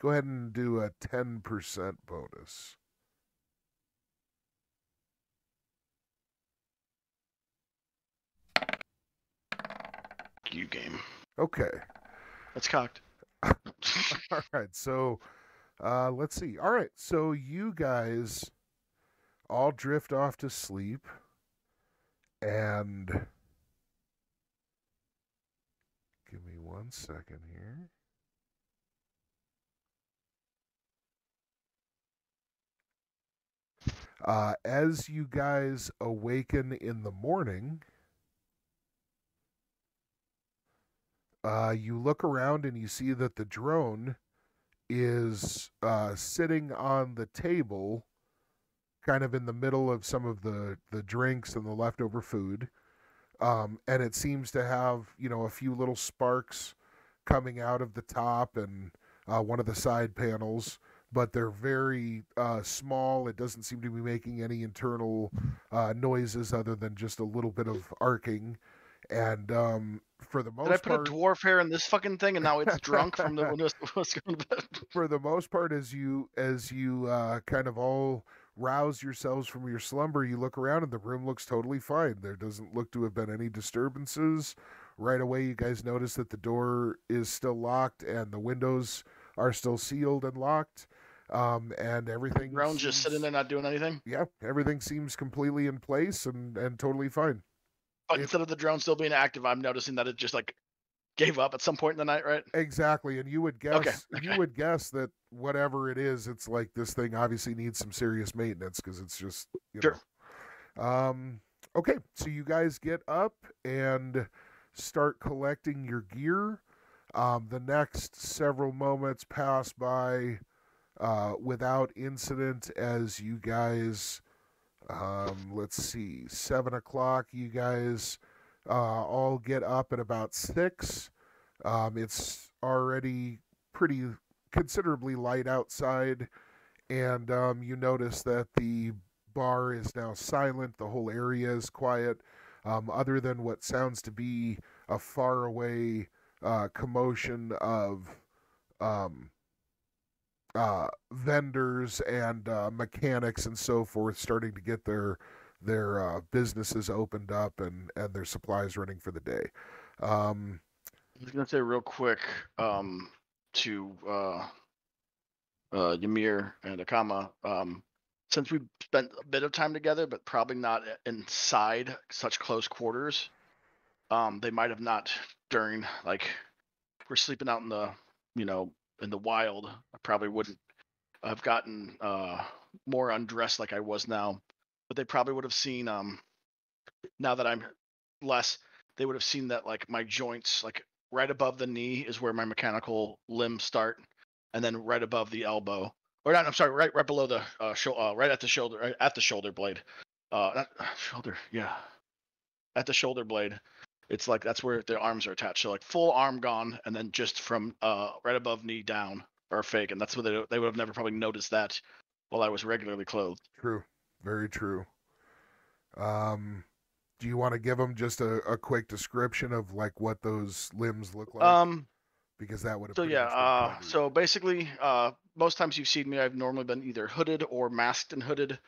go ahead and do a ten percent bonus. You game. Okay. That's cocked. All right. So, uh, let's see. All right. So you guys all drift off to sleep, and give me one second here. Uh, as you guys awaken in the morning, uh, you look around and you see that the drone is uh, sitting on the table, kind of in the middle of some of the, the drinks and the leftover food. Um, and it seems to have, you know, a few little sparks coming out of the top and uh, one of the side panels, but they're very uh, small. It doesn't seem to be making any internal uh, noises other than just a little bit of arcing. And um, for the most Did I put part, a dwarf hair in this fucking thing and now it's drunk from the when it was, was going to bed? for the most part, as you as you uh, kind of all rouse yourselves from your slumber, you look around and the room looks totally fine. There doesn't look to have been any disturbances. Right away, you guys notice that the door is still locked and the windows are still sealed and locked. Um, and everything. Grown just sitting there not doing anything. Yeah, everything seems completely in place and and totally fine. But It- instead of the drone still being active, I'm noticing that it just like gave up at some point in the night, right? Exactly, and you would guess Okay, you would guess that whatever it is, it's like this thing obviously needs some serious maintenance because it's just you Sure. know. Um. Okay, so you guys get up and start collecting your gear. Um, the next several moments pass by uh, without incident as you guys. Um, let's see, seven o'clock. You guys uh, all get up at about six. Um, it's already pretty considerably light outside, and um, you notice that the bar is now silent. The whole area is quiet, um, other than what sounds to be a faraway uh, commotion of um, uh, vendors and uh, mechanics and so forth starting to get their their uh, businesses opened up and and their supplies running for the day. Um, I was gonna say real quick um, to uh, uh, Ymir and Akama. Um, since we spent a bit of time together, but probably not inside such close quarters, um, they might have not during like we're sleeping out in the you know in the wild. I probably wouldn't have gotten uh, more undressed like I was now, but they probably would have seen um, now that I'm less. They would have seen that like my joints like right above the knee is where my mechanical limbs start, and then right above the elbow, or not. I'm sorry, right right below the uh, sho- uh right at the shoulder, right at the shoulder blade, uh, not, uh, shoulder, yeah, at the shoulder blade. It's like that's where the arms are attached. So like full arm gone, and then just from uh right above knee down are fake, and that's what they they would have never probably noticed that while I was regularly clothed. True. Very true. Um, do you want to give them just a, a quick description of like what those limbs look like? Um, because that would have So yeah, uh, so basically, uh, most times you've seen me, I've normally been either hooded or masked and hooded.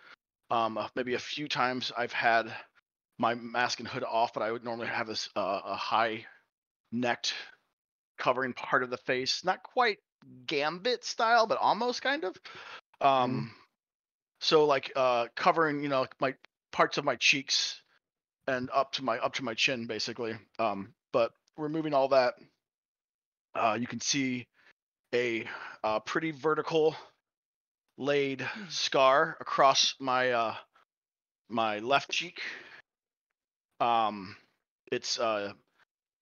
Um, maybe a few times I've had my mask and hood off, but I would normally have this uh, a high necked covering part of the face, not quite gambit style, but almost kind of. Um, so like uh, covering, you know, my parts of my cheeks and up to my up to my chin, basically. Um, but removing all that, uh, you can see a uh, pretty vertical laid scar across my uh, my left cheek. Um, it's uh,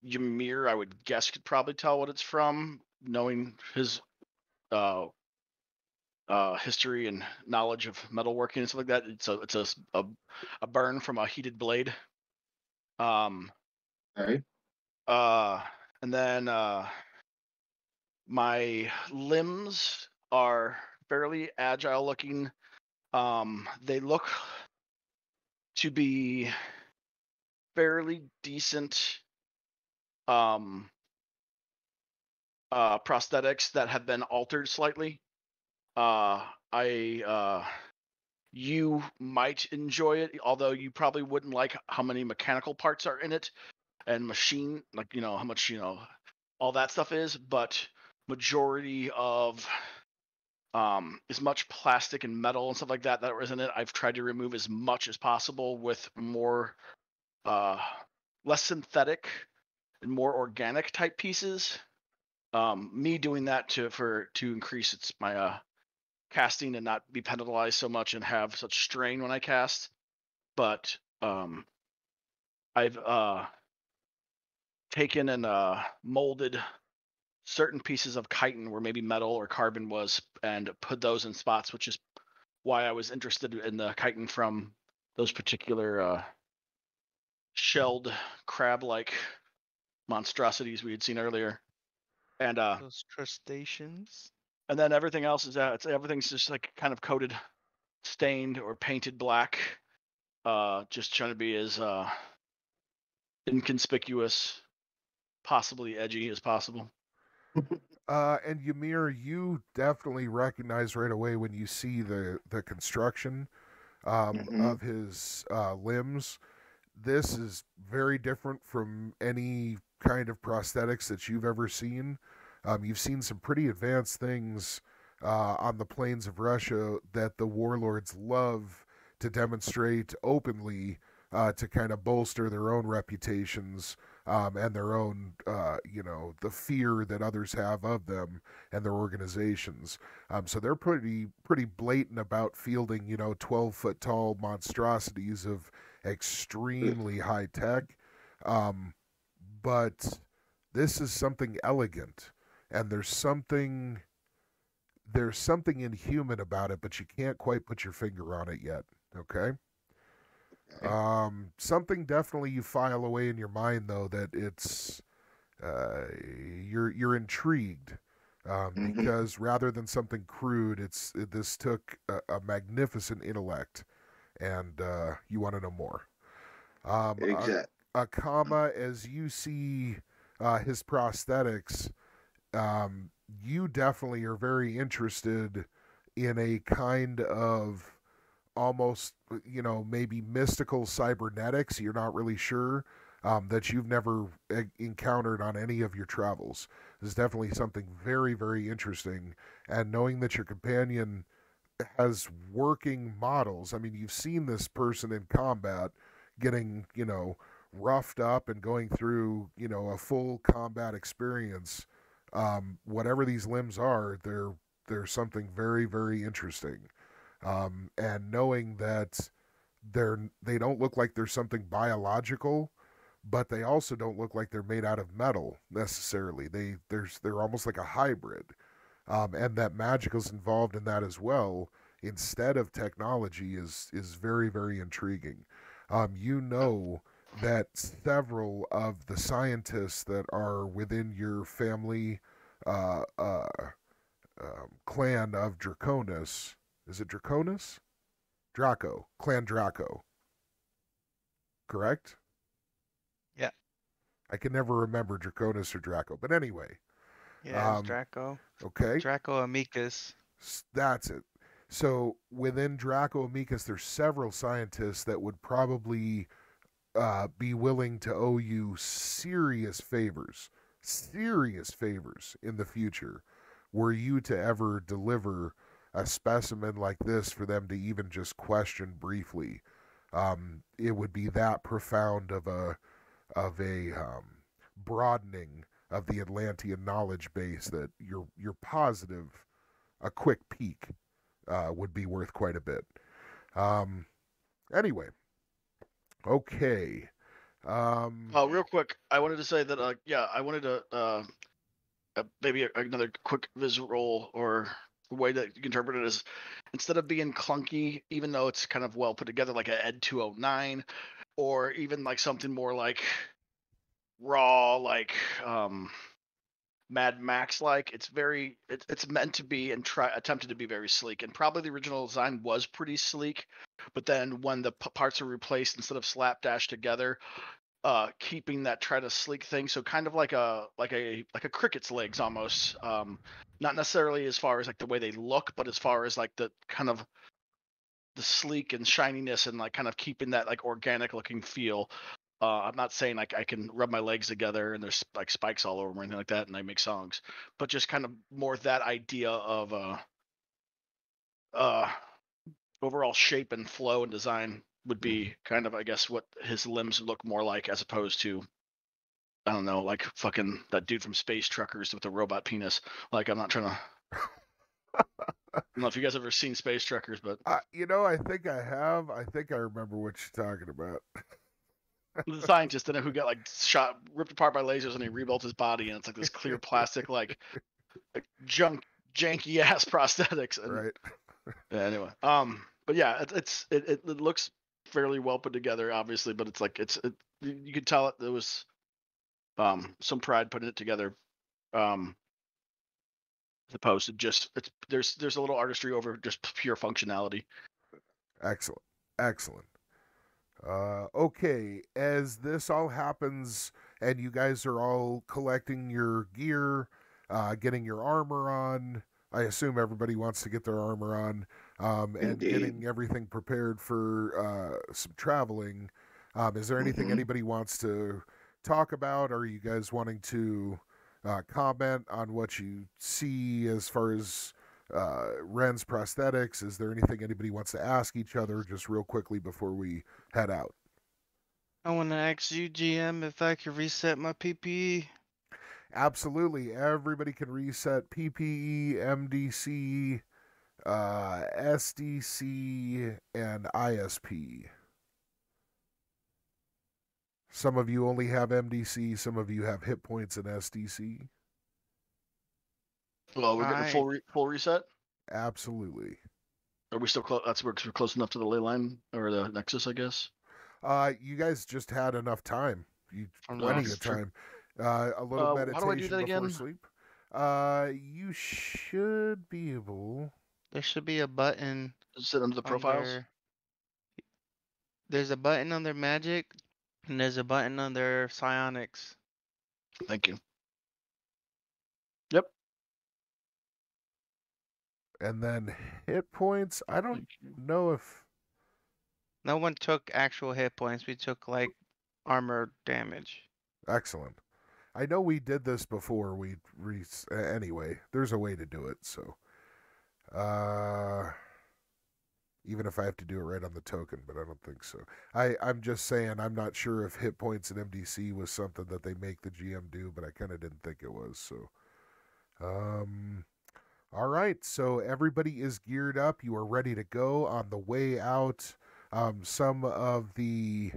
Ymir. I would guess could probably tell what it's from, knowing his uh, uh, history and knowledge of metalworking and stuff like that. It's a it's a a burn from a heated blade. Um, Okay. uh, and then uh, my limbs are fairly agile looking. Um, they look to be fairly decent. Um, uh, prosthetics that have been altered slightly. Uh, I uh, you might enjoy it, although you probably wouldn't like how many mechanical parts are in it and machine, like you know how much you know all that stuff is. But majority of um, as much plastic and metal and stuff like that that was in it, I've tried to remove as much as possible with more uh, less synthetic and more organic type pieces. Um, me doing that to for to increase its my uh, casting and not be penalized so much and have such strain when I cast. But um, I've uh, taken and uh, molded certain pieces of chitin where maybe metal or carbon was and put those in spots, which is why I was interested in the chitin from those particular uh, shelled crab-like monstrosities we had seen earlier. And uh, Those crustaceans. and then everything else is uh, it's everything's just like kind of coated, stained or painted black. Uh, just trying to be as uh, inconspicuous, possibly edgy as possible. Uh, and Ymir, you definitely recognize right away when you see the the construction um, Mhm. of his uh, limbs. This is very different from any kind of prosthetics that you've ever seen. Um, you've seen some pretty advanced things uh, on the plains of Russia that the warlords love to demonstrate openly uh, to kind of bolster their own reputations um, and their own, uh, you know, the fear that others have of them and their organizations. Um, so they're pretty pretty blatant about fielding, you know, twelve foot tall monstrosities of extremely high tech. Um, but this is something elegant, and there's something there's something inhuman about it, but you can't quite put your finger on it yet. Okay. Um, something definitely you file away in your mind though that it's uh, you're you're intrigued um, Mhm. because rather than something crude, it's it, this took a, a magnificent intellect, and uh, you want to know more. Um, a- Exact. Akama as you see uh, his prosthetics, um, you definitely are very interested in a kind of almost, you know, maybe mystical cybernetics. You're not really sure um, that you've never e- encountered on any of your travels. This is definitely something very, very interesting. And knowing that your companion has working models, I mean, you've seen this person in combat getting, you know, roughed up and going through, you know, a full combat experience. Um, whatever these limbs are, they're they're something very, very interesting. Um, and knowing that they're they don't look like they're something biological, but they also don't look like they're made out of metal necessarily. They there's they're almost like a hybrid, um, and that magic is involved in that as well instead of technology is is very very intriguing. Um, you know that several of the scientists that are within your family uh, uh, um, clan of Draconis, is it Draconis? Draco, Clan Draco. Correct? Yeah. I can never remember Draconis or Draco, but anyway, Yeah, Um, Draco. okay. Draco Amicus. That's it. So within Draco Amicus, there's several scientists that would probably uh, be willing to owe you serious favors, serious favors in the future, were you to ever deliver a specimen like this for them to even just question briefly. Um, it would be that profound of a of a um, broadening of the Atlantean knowledge base that you're you're positive a quick peek uh, would be worth quite a bit. Um, anyway, okay. Um, Oh, real quick, I wanted to say that uh, yeah, I wanted to uh, uh, maybe another quick visual or way that you interpret it is instead of being clunky, even though it's kind of well put together, like a Ed 209, or even like something more like raw, like um, Mad Max like. It's very it's it's meant to be and try attempted to be very sleek. And probably the original design was pretty sleek, but then when the p- parts are replaced instead of slapdash together, uh keeping that try to sleek thing so kind of like a like a like a cricket's legs almost um not necessarily as far as like the way they look but as far as like the kind of the sleek and shininess and like kind of keeping that like organic looking feel uh i'm not saying like i can rub my legs together and there's like spikes all over them or anything like that and i make songs but just kind of more that idea of uh uh overall shape and flow and design would be kind of, I guess, what his limbs look more like as opposed to, I don't know, like fucking that dude from Space Truckers with the robot penis. Like, I'm not trying to. I don't know if you guys ever seen Space Truckers, but Uh, you know, I think I have. I think I remember what you're talking about. the scientist in it who got like shot, ripped apart by lasers, and he rebuilt his body, and it's like this clear plastic, like, like junk, janky ass prosthetics. And, right. Yeah, anyway, um, but yeah, it, it's it, it, it looks fairly well put together, obviously, but it's like it's it, you you could tell it there was um some pride putting it together. Um, as opposed to just it's there's there's a little artistry over just pure functionality. Excellent. Excellent. Uh, okay, as this all happens and you guys are all collecting your gear, uh, getting your armor on, I assume everybody wants to get their armor on, um, and Indeed. getting everything prepared for uh, some traveling. Um, is there anything Mhm. anybody wants to talk about? Are you guys wanting to uh, comment on what you see as far as uh, Ren's prosthetics? Is there anything anybody wants to ask each other just real quickly before we head out? I want to ask you, GM, if I could reset my. PPE. Absolutely. Everybody can reset PPE, MDC, uh, SDC, and ISP. Some of you only have MDC, some of you have hit points in SDC. Well, we're getting a full re- full reset. Absolutely. Are we still close? That's we're, we're close enough to the ley line or the nexus, I guess. Uh, you guys just had enough time. You Oh, plenty of time. Uh, a little Uh, how meditation do I do that before again? sleep. Uh, you should be able. There should be a button. Is it under the profiles? under- There's a button under magic, and there's a button under psionics. Thank you. And then hit points. I don't know if No one took actual hit points. We took like armor damage. excellent. I know we did this before. We re- anyway. There's a way to do it. So, uh, even if I have to do it right on the token, but I don't think so. I I'm just saying I'm not sure if hit points and MDC was something that they make the GM do, but I kind of didn't think it was. So, um. All right, so everybody is geared up. You are ready to go on the way out. Um, some of the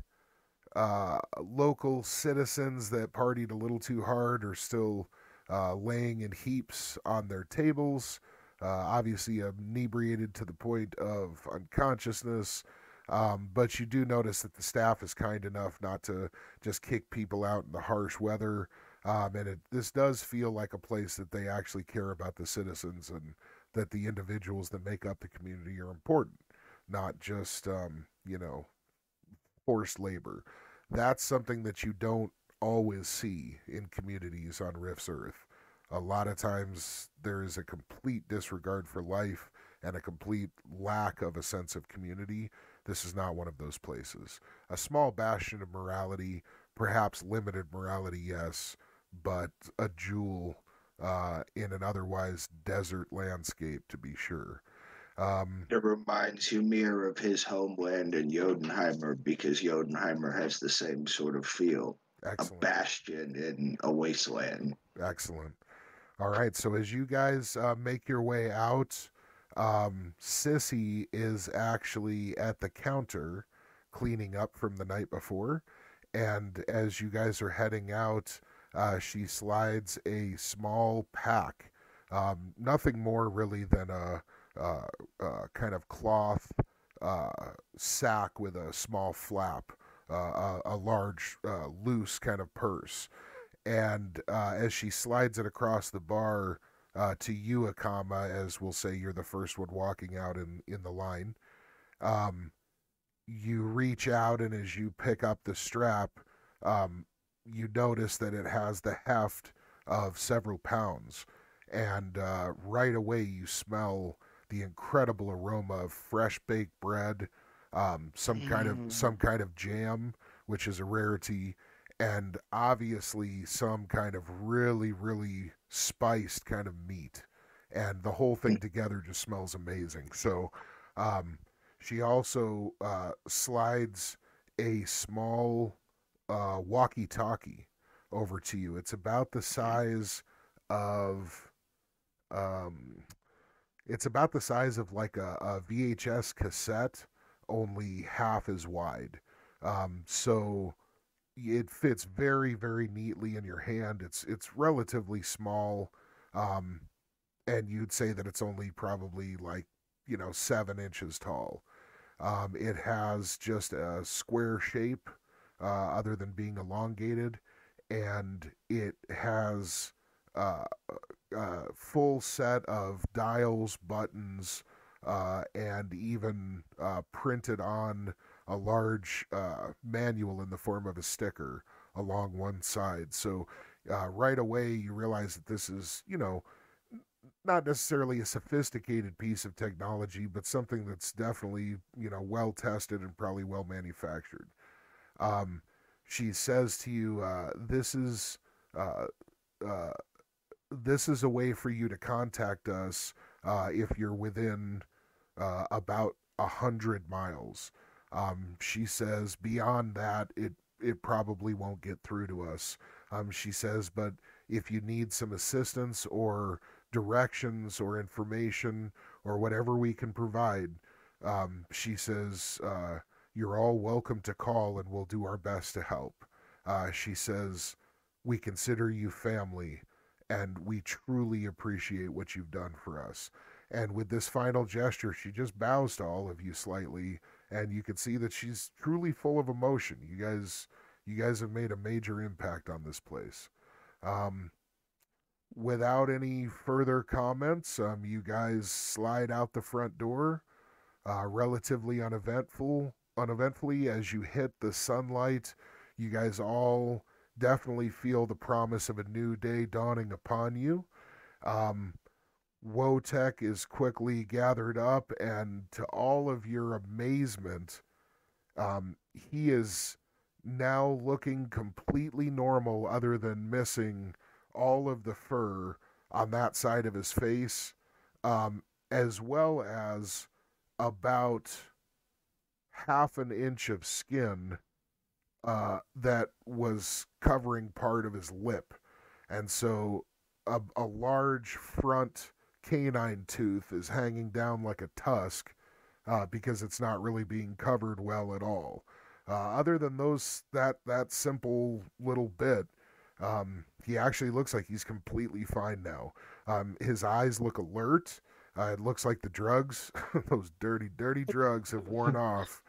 uh, local citizens that partied a little too hard are still uh, laying in heaps on their tables, uh, obviously inebriated to the point of unconsciousness. Um, but you do notice that the staff is kind enough not to just kick people out in the harsh weather. Um, and it, this does feel like a place that they actually care about the citizens and that the individuals that make up the community are important, not just, um, you know, forced labor. That's something that you don't always see in communities on Rift's Earth. A lot of times there is a complete disregard for life and a complete lack of a sense of community. This is not one of those places. A small bastion of morality, perhaps limited morality, yes, but a jewel uh, in an otherwise desert landscape, to be sure. Um, It reminds Humir of his homeland in Jotunheimer because Jotunheimer has the same sort of feel. A bastion in a wasteland. Excellent. All right. So as you guys uh, make your way out, um, Sissy is actually at the counter cleaning up from the night before. And as you guys are heading out, uh, she slides a small pack. Um, nothing more really than a, uh, uh, kind of cloth uh, sack with a small flap, uh, a, a large, uh, loose kind of purse and uh, as she slides it across the bar uh, to you, Akama, as we'll say you're the first one walking out in, in the line, um, you reach out and as you pick up the strap, um, you notice that it has the heft of several pounds, and uh, right away you smell the incredible aroma of fresh baked bread, um, some kind of Mm. some kind of jam, which is a rarity, and obviously some kind of really really spiced kind of meat, and the whole thing together just smells amazing. So, um, she also uh, slides a small uh, walkie-talkie over to you. It's about the size of um, it's about the size of like a, a VHS cassette, only half as wide. Um, so it fits very, very neatly in your hand. It's it's relatively small, um, and you'd say that it's only probably like you know seven inches tall. Um, it has just a square shape, uh, other than being elongated, and it has uh, uh, full set of dials, buttons, uh, and even uh, printed on a large uh, manual in the form of a sticker along one side. So right away you realize that this is, you know, not necessarily a sophisticated piece of technology, but something that's definitely, you know, well tested and probably well manufactured. Um, she says to you, uh, "This is." Uh, uh, this is a way for you to contact us uh, if you're within uh, about a hundred miles. Um, she says beyond that, it it probably won't get through to us. Um, she says, but if you need some assistance or directions or information or whatever we can provide, um, she says uh, you're all welcome to call and we'll do our best to help. Uh, she says we consider you family and we truly appreciate what you've done for us. And with this final gesture, she just bows to all of you slightly, and you can see that she's truly full of emotion. You guys, you guys have made a major impact on this place. Um, without any further comments, um, you guys slide out the front door, uh, relatively uneventful, uneventfully as you hit the sunlight. You guys all definitely feel the promise of a new day dawning upon you. Um, Wotek is quickly gathered up, and to all of your amazement, um, he is now looking completely normal, other than missing all of the fur on that side of his face, um, as well as about half an inch of skin uh, that was covering part of his lip. And so a, a large front canine tooth is hanging down like a tusk uh, because it's not really being covered well at all. Uh, other than those that that simple little bit, um, he actually looks like he's completely fine now. Um, his eyes look alert. Uh, it looks like the drugs, those dirty, dirty drugs, have worn off,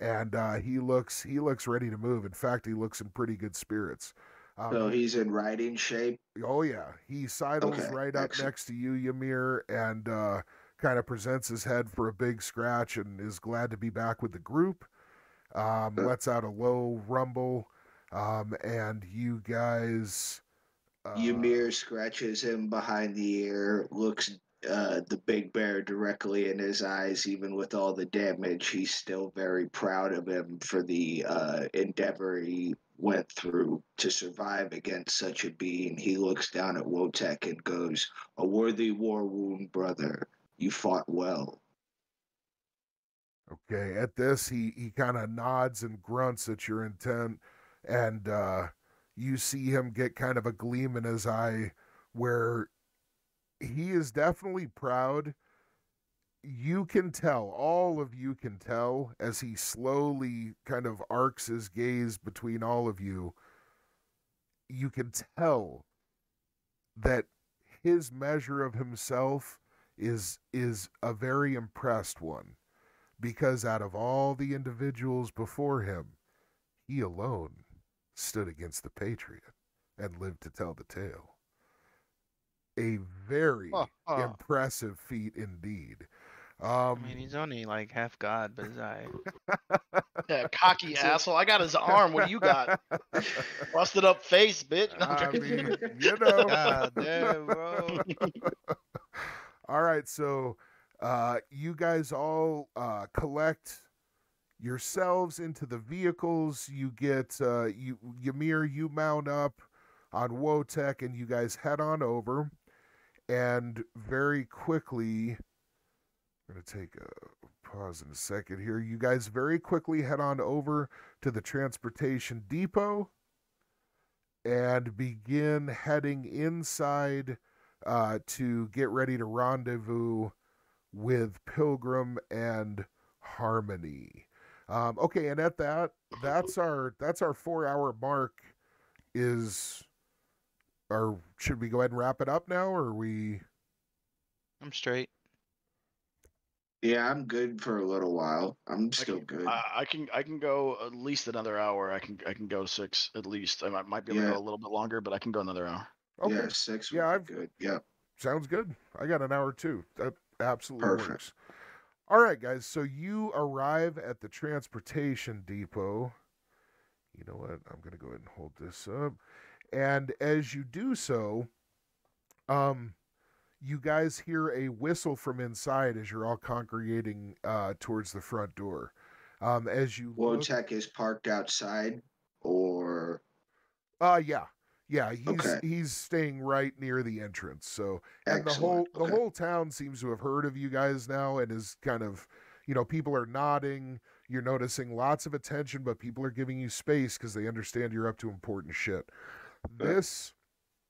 and uh, he looks he looks ready to move. In fact, he looks in pretty good spirits. Um, So he's in riding shape. Oh yeah, he sidles Okay, right up excellent. next to you, Ymir, and uh, kind of presents his head for a big scratch, and is glad to be back with the group. Um, lets out a low rumble, um, and you guys. Uh, Ymir scratches him behind the ear, looks uh, the big bear directly in his eyes, even with all the damage. He's still very proud of him for the uh, endeavor he went through to survive against such a being. He looks down at Wotek and goes, A worthy war wound, brother. You fought well. Okay, at this he he kind of nods and grunts at your intent, and uh, you see him get kind of a gleam in his eye, where he is definitely proud. You can tell, all of you can tell, as he slowly kind of arcs his gaze between all of you. You can tell that his measure of himself is is a very impressed one because out of all the individuals before him, he alone stood against the Patriot and lived to tell the tale. A very Oh, oh. impressive feat indeed. I Um, mean, he's only like half god, but he's alright. Yeah, cocky asshole. I got his arm. What do you got? Busted up face, bitch. No, I'm I joking. mean, you know. God damn, bro. all right, so uh, you guys all uh, collect yourselves into the vehicles. You get uh, you Ymir, you mount up on Wotek, and you guys head on over. And very quickly, I'm gonna take a pause in a second here. You guys very quickly head on over to the transportation depot and begin heading inside uh, to get ready to rendezvous with Pilgrim and Harmony. Um, okay, and at that, that's our that's our four hour mark. Is or should we go ahead and wrap it up now, or are we? I'm straight. Yeah, I'm good for a little while. I'm still can- good. I, I can I can go at least another hour. I can I can go six at least. I might, might be able to go a little bit longer, but I can go another hour. Okay, Yeah, six would Yeah, i'm good. Yeah. sounds good. I got an hour too. That absolutely Perfect. works. All right, guys. So you arrive at the transportation depot. You know what? I'm going to go ahead and hold this up. And as you do so, um, you guys hear a whistle from inside as you're all congregating uh, towards the front door. Um, as you look, Wojtek is parked outside, or uh, yeah, yeah, he's Okay. he's staying right near the entrance. So and the whole the okay. whole town seems to have heard of you guys now and is kind of you know people are nodding you're noticing lots of attention but people are giving you space because they understand you're up to important shit this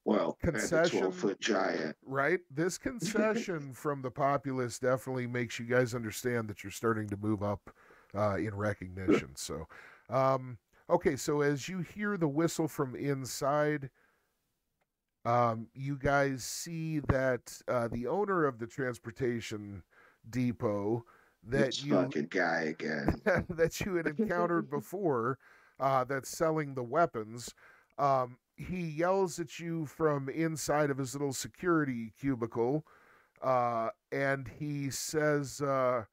well, concession- foot giant. right this concession from the populace definitely makes you guys understand that you're starting to move up uh, in recognition so um, okay so as you hear the whistle from inside um, you guys see that uh, the owner of the transportation depot that This you fucking guy again. that you had encountered before uh, that's selling the weapons um, he yells at you from inside of his little security cubicle uh, and he says uh,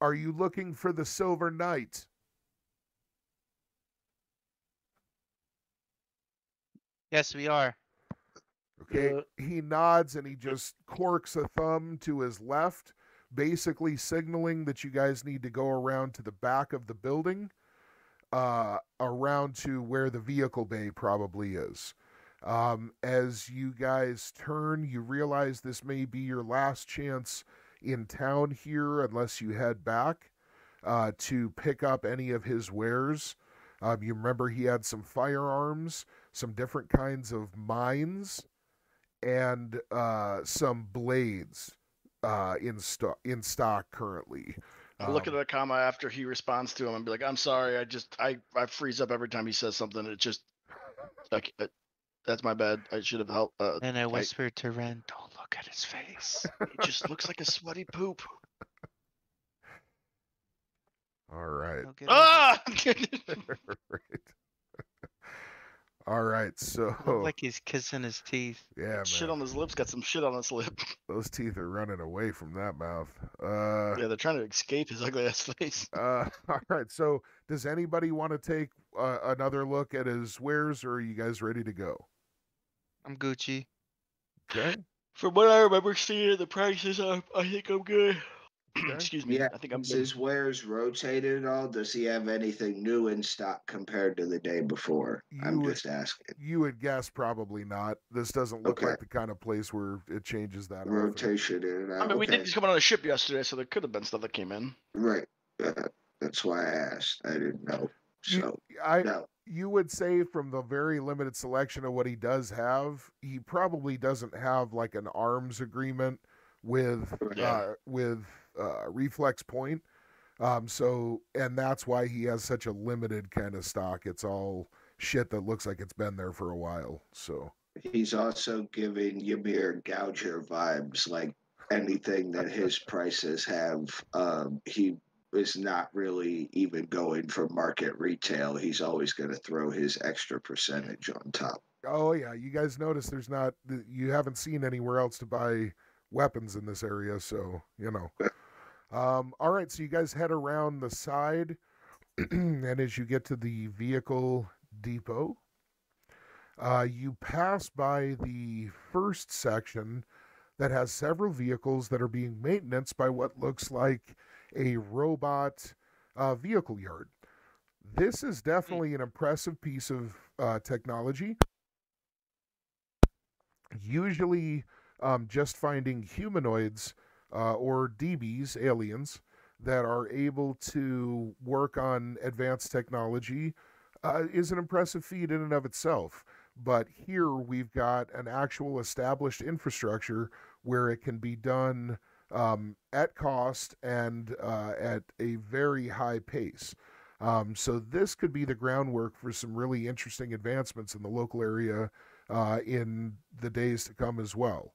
are you looking for the silver knight Yes, we are. Okay. He nods and he just corks a thumb to his left, basically signaling that you guys need to go around to the back of the building, uh, around to where the vehicle bay probably is. Um, as you guys turn, you realize this may be your last chance in town here, unless you head back uh, to pick up any of his wares. Um, you remember he had some firearms, some different kinds of mines and uh, some blades uh, in stock in stock currently. I'll look at Um, Akama after he responds to him and be like, "I'm sorry. I just I I freeze up every time he says something. It just like that's my bad. I should have helped. Uh, And I whispered to Ren, "Don't look at his face." it just looks like a sweaty poop. All right. He'll get over it. Ah! right. All right. So Look like he's kissing his teeth. yeah, shit man, on his lips. Got some shit on his lip. those teeth are running away from that mouth. Uh, yeah, they're trying to escape his ugly ass face. uh, all right. So does anybody want to take uh, another look at his wares, or are you guys ready to go? I'm Gucci. Okay. From what I remember seeing the prices, I, I think I'm good. Okay. Excuse me. Yeah, I think I'm Is good. his wares rotated at all? Does he have anything new in stock compared to the day before? I'm You- just asking. You would guess probably not. This doesn't look Okay. like the kind of place where it changes that often. Rotation in. I mean, we did okay. just come on a ship yesterday, so there could have been stuff that came in. Right. Uh, that's why I asked. I didn't know. You- So I no. you would say from the very limited selection of what he does have, he probably doesn't have like an arms agreement with Right. uh, with uh, Reflex Point. Um, so and that's why he has such a limited kind of stock. It's all shit that looks like it's been there for a while. So He's also giving Ymir Gouger vibes, like anything that his prices have. Um, he is not really even going for market retail. He's always going to throw his extra percentage on top. oh yeah, you guys notice there's not you haven't seen anywhere else to buy weapons in this area. So you know. Um, all right, so you guys head around the side, and as you get to the vehicle depot, uh, you pass by the first section that has several vehicles that are being maintained by what looks like a robot uh, vehicle yard. This is definitely an impressive piece of uh, technology. Usually, um, just finding humanoids uh, or D-Bees, aliens, that are able to work on advanced technology uh, is an impressive feat in and of itself. But here we've got an actual established infrastructure where it can be done um, at cost and uh, at a very high pace. Um, so this could be the groundwork for some really interesting advancements in the local area uh, in the days to come as well.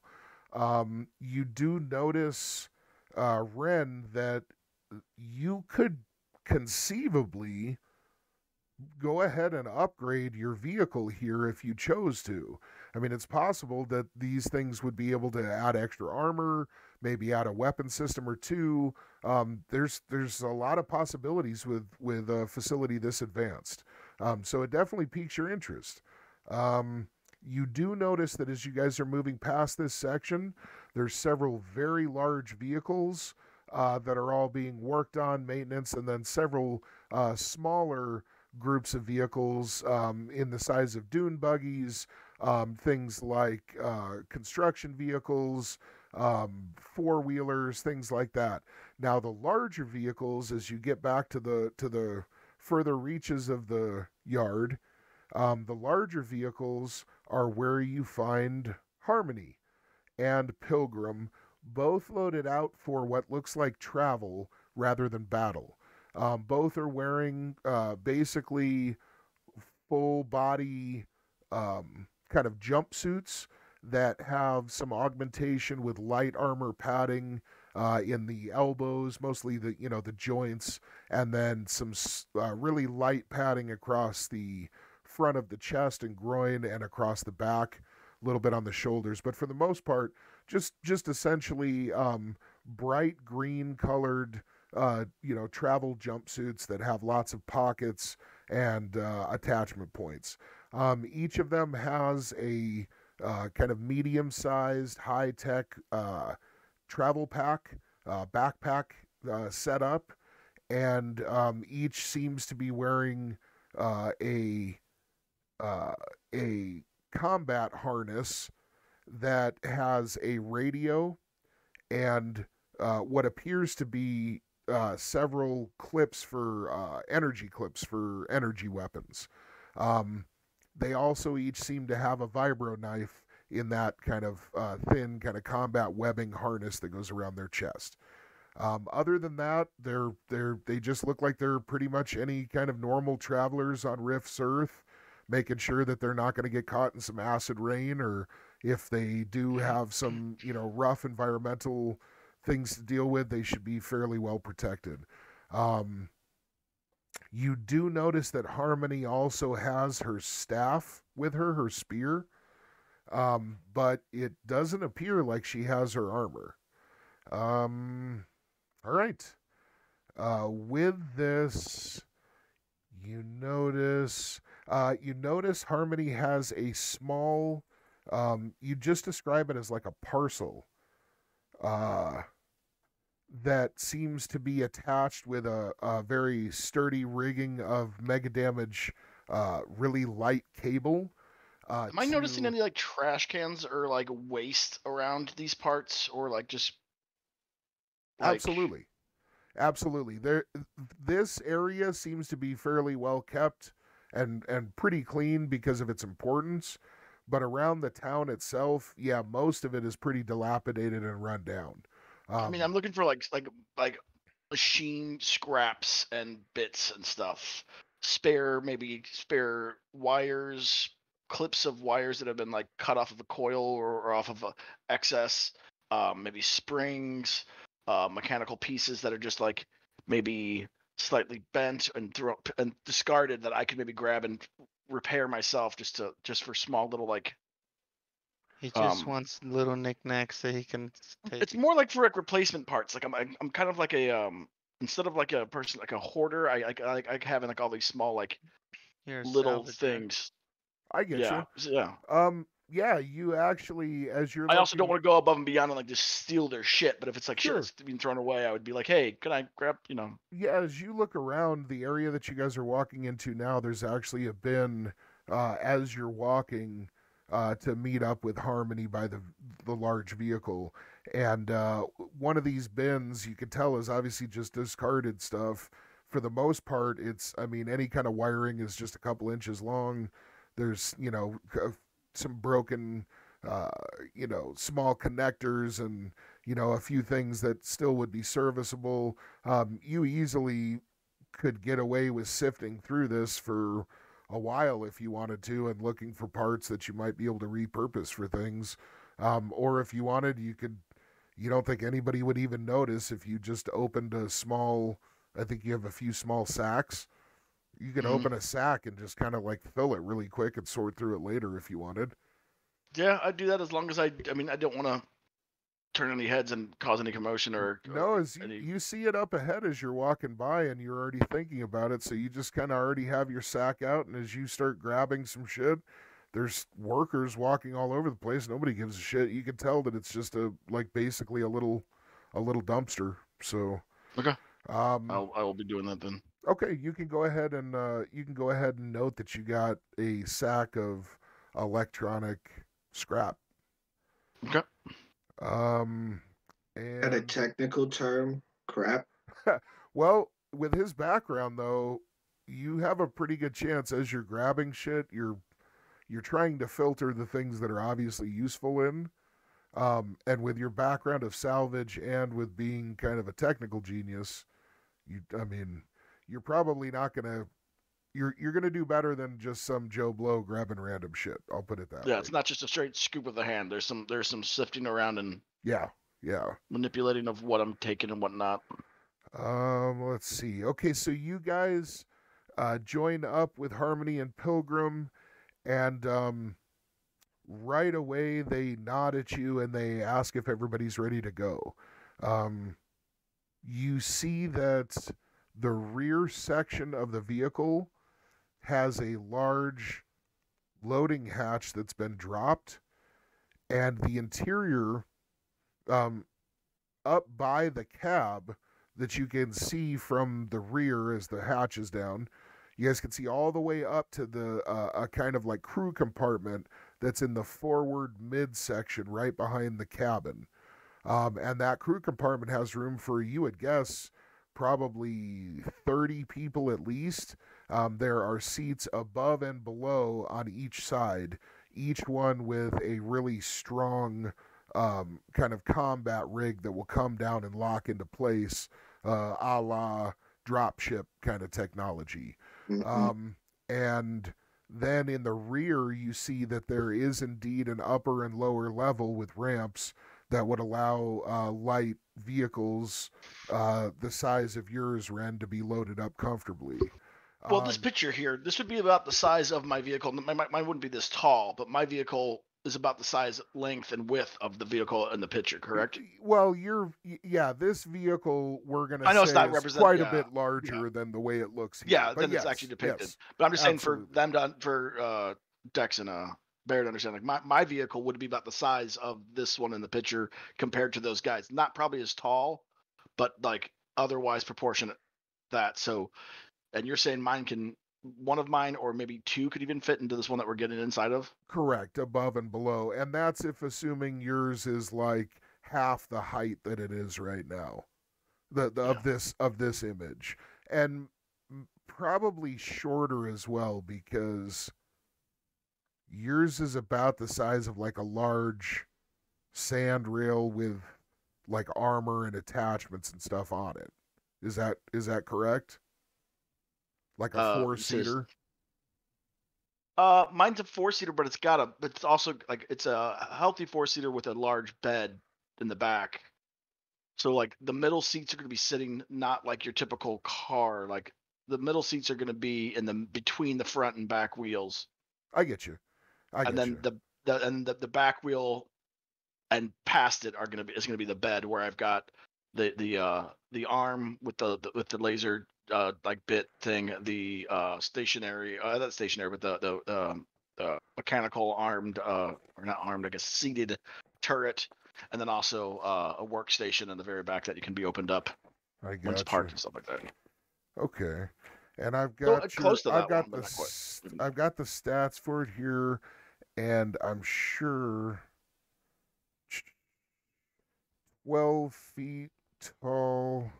Um, you do notice, uh, Ren, that you could conceivably go ahead and upgrade your vehicle here if you chose to. I mean, it's possible that these things would be able to add extra armor, maybe add a weapon system or two. Um, there's there's a lot of possibilities with with a facility this advanced. Um, so it definitely piques your interest. Um, you do notice that as you guys are moving past this section, there's several very large vehicles uh, that are all being worked on, maintenance, and then several uh, smaller groups of vehicles um, in the size of dune buggies, um, things like uh, construction vehicles, um, four wheelers, things like that. Now, the larger vehicles, as you get back to the to the further reaches of the yard, um, the larger vehicles are where you find Harmony and Pilgrim, both loaded out for what looks like travel rather than battle. Um, both are wearing uh, basically full body um, kind of jumpsuits that have some augmentation with light armor padding uh, in the elbows, mostly the you know the joints, and then some uh, really light padding across the front of the chest and groin and across the back, a little bit on the shoulders. But for the most part, just just essentially um, bright green colored uh, you know travel jumpsuits that have lots of pockets and uh, attachment points. Um, each of them has a uh, kind of medium sized, high tech uh, travel pack, uh, backpack uh, setup, and um, each seems to be wearing uh, a uh, a combat harness that has a radio and what appears to be several clips for energy clips for energy weapons. Um, they also each seem to have a vibro knife in that kind of uh, thin kind of combat webbing harness that goes around their chest. Um, other than that, they're they're they just look like they're pretty much any kind of normal travelers on Rift's Earth, making sure that they're not going to get caught in some acid rain, or if they do have some you know rough environmental things to deal with, they should be fairly well protected. Um, you do notice that Harmony also has her staff with her, her spear, um, but it doesn't appear like she has her armor. Um, all right. Uh, with this, you notice uh, you notice Harmony has a small. Um, you just describe it as like a parcel. Uh, that seems to be attached with a, a very sturdy rigging of mega damage, uh, really light cable. Uh, Am I noticing any like trash cans or like waste around these parts, or like just? Like... Absolutely, absolutely. There, this area seems to be fairly well kept and and pretty clean because of its importance. But around the town itself, yeah, most of it is pretty dilapidated and run down. Um, I mean, I'm looking for like like like machine scraps and bits and stuff. Spare maybe spare wires, clips of wires that have been like cut off of a coil or, or off of a excess. Um, maybe springs, uh, mechanical pieces that are just like maybe slightly bent and throw and discarded that I could maybe grab and repair myself just to just for small little like He just Um, wants little knickknacks that he can take. It's more like for like replacement parts. Like I'm I'm I'm kind of like a um instead of like a person like a hoarder. I like I like I having like all these small like Here, little things. I get Yeah, so, yeah. Um, yeah, you actually, as you're. I also don't want to go above and beyond and like just steal their shit. But if it's like Sure. shit that's being thrown away, I would be like, hey, can I grab? You know, yeah, as you look around the area that you guys are walking into now, there's actually a bin uh, as you're walking uh, to meet up with Harmony by the the large vehicle, and uh, one of these bins you can tell is obviously just discarded stuff. For the most part, it's I mean any kind of wiring is just a couple inches long. There's you know some broken uh, you know small connectors and you know a few things that still would be serviceable. Um, you easily could get away with sifting through this for a while if you wanted to and looking for parts that you might be able to repurpose for things. Um, or if you wanted you could you don't think anybody would even notice if you just opened a small i think you have a few small sacks you could Mhm. open a sack and just kind of like fill it really quick and sort through it later if you wanted yeah, I'd do that as long as I. I mean, I don't want to turn any heads and cause any commotion or. No, or as you, any, you see it up ahead as you're walking by and you're already thinking about it, so you just kind of already have your sack out, and as you start grabbing some shit, there's workers walking all over the place. Nobody gives a shit. You can tell that it's just a like basically a little a little dumpster. So Okay. Um, I'll I will be doing that then. Okay, you can go ahead and uh, you can go ahead and note that you got a sack of electronic scrap. Okay. Um, and And a technical term, crap. Well, with his background though, you have a pretty good chance as you're grabbing shit, you're you're trying to filter the things that are obviously useful in. Um, and with your background of salvage and with being kind of a technical genius, you I mean, you're probably not gonna you're you're gonna do better than just some Joe Blow grabbing random shit. I'll put it that Yeah, way. it's not just a straight scoop of the hand. There's some there's some sifting around and Yeah, yeah. manipulating of what I'm taking and whatnot. Um, let's see. Okay, so you guys uh, join up with Harmony and Pilgrim, and um, right away they nod at you and they ask if everybody's ready to go. Um, you see that the rear section of the vehicle has a large loading hatch that's been dropped, and the interior, um, up by the cab that you can see from the rear as the hatch is down. You guys can see all the way up to the uh, a kind of like crew compartment that's in the forward midsection right behind the cabin. Um, and that crew compartment has room for, you would guess, probably 30 people at least. Um, there are seats above and below on each side, each one with a really strong um, kind of combat rig that will come down and lock into place, uh, a la dropship kind of technology. Mhm. Um, and then in the rear, you see that there is indeed an upper and lower level with ramps that would allow uh, light vehicles uh, the size of yours, Ren, to be loaded up comfortably. Well, this Um, picture here, this would be about the size of my vehicle. My, my, mine wouldn't be this tall, but my vehicle is about the size, length, and width of the vehicle in the picture. Correct? Well, you're yeah. This vehicle we're gonna I know it's not represent- quite a bit larger than the way it looks here. Yeah, but then yes, it's actually depicted. yes. But I'm just saying for them to for uh, Dex and uh, Bear to understand, like my, my vehicle would be about the size of this one in the picture compared to those guys. Not probably as tall, but like otherwise proportionate that. So, and you're saying mine can one of mine or maybe two could even fit into this one that we're getting inside of. Correct, above and below. And that's if assuming yours is like half the height that it is right now. The, the Yeah. of this of this image. And probably shorter as well because yours is about the size of like a large sand rail with like armor and attachments and stuff on it. Is that is that correct? Like a Uh, four seater? Uh, mine's a four seater, but it's got a, but it's also like it's a healthy four seater with a large bed in the back. So like the middle seats are going to be sitting not like your typical car. Like the middle seats are going to be in the between the front and back wheels, I get you. I and then you. the the and the, the back wheel and past it are gonna be is gonna be the bed where I've got the the uh the arm with the, the with the laser uh like bit thing, the uh stationary uh not stationary but the the um the mechanical armed uh or not armed I guess seated turret and then also uh, a workstation in the very back that you can be opened up I got parked and stuff like that. Okay. And I've got uh, your- close to I've got the not quite. s-. I've got the stats for it here, and I'm sure twelve feet tall.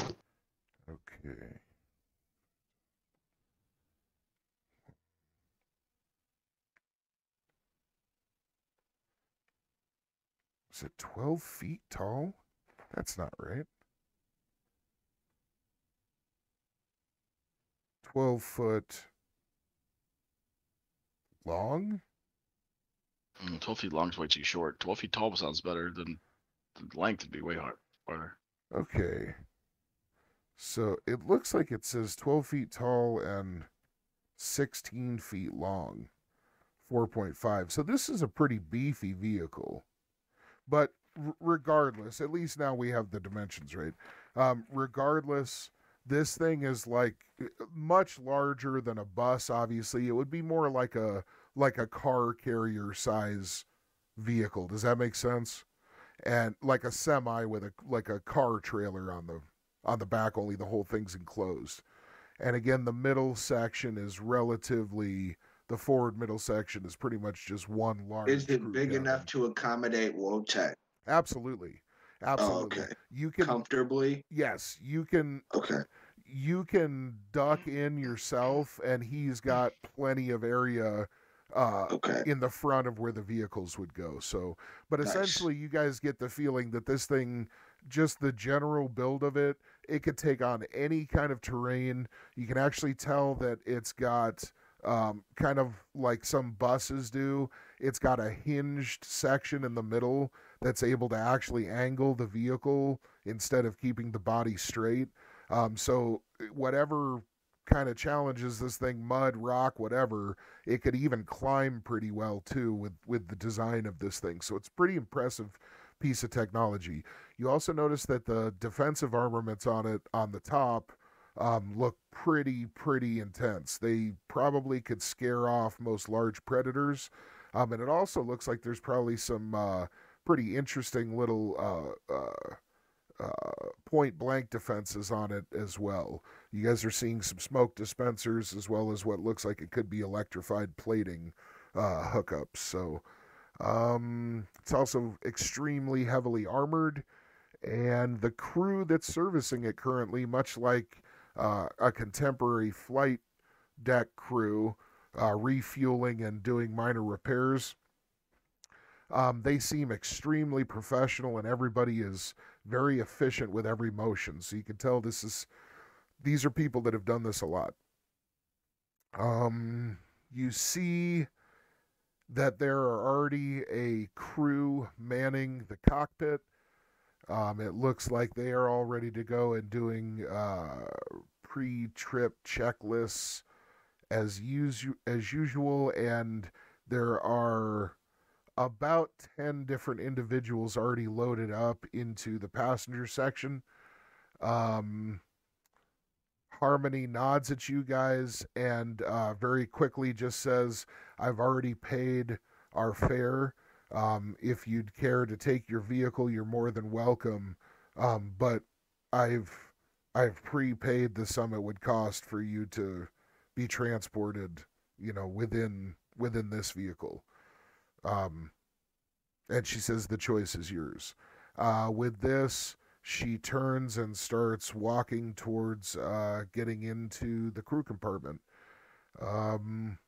Okay. Is it twelve feet tall? That's not right. 12 foot long? Mm, 12 feet long is way too short. 12 feet tall sounds better than the length would be way hard, harder. Okay. So it looks like it says 12 feet tall and 16 feet long. 4.5. So this is a pretty beefy vehicle. But r- regardless, at least now we have the dimensions right. Um, regardless, this thing is like uh, much larger than a bus. Obviously, it would be more like a like a car carrier size vehicle. Does that make sense? And like a semi with a like a car trailer on the on the back. Only the whole thing's enclosed. And again, the middle section is relatively the forward middle section is pretty much just one large. Is it big enough to accommodate Wotech Absolutely, absolutely. Oh, okay. You can comfortably? yes, you can Okay. you can duck in yourself, and he's got plenty of area uh, Okay. in the front of where the vehicles would go. So, but Nice. essentially, you guys get the feeling that this thing, just the general build of it, it could take on any kind of terrain. You can actually tell that it's got um, kind of like some buses do. It's got a hinged section in the middle that's able to actually angle the vehicle instead of keeping the body straight. Um, so whatever kind of challenges this thing, mud, rock, whatever, it could even climb pretty well too with with the design of this thing. So it's pretty impressive piece of technology. You also notice that the defensive armaments on it on the top um, look pretty pretty intense. They probably could scare off most large predators. Um, and it also looks like there's probably some uh, pretty interesting little uh, uh, uh, point blank defenses on it as well. You guys are seeing some smoke dispensers as well as what looks like it could be electrified plating uh, hookups. So um, it's also extremely heavily armored, and the crew that's servicing it currently, much like uh, a contemporary flight deck crew, uh, refueling and doing minor repairs. Um, they seem extremely professional, and everybody is very efficient with every motion. So you can tell this is these are people that have done this a lot. Um, you see that there are already a crew manning the cockpit. Um, it looks like they are all ready to go and doing uh, pre-trip checklists as usu- as usual, and there are about 10 different individuals already loaded up into the passenger section. Um, Harmony nods at you guys and uh, very quickly just says, I've already paid our fare. Um, if you'd care to take your vehicle, you're more than welcome. Um, but I've I've prepaid the sum it would cost for you to be transported, you know, within within this vehicle. Um, and she says the choice is yours. Uh, with this, she turns and starts walking towards uh, getting into the crew compartment. Um,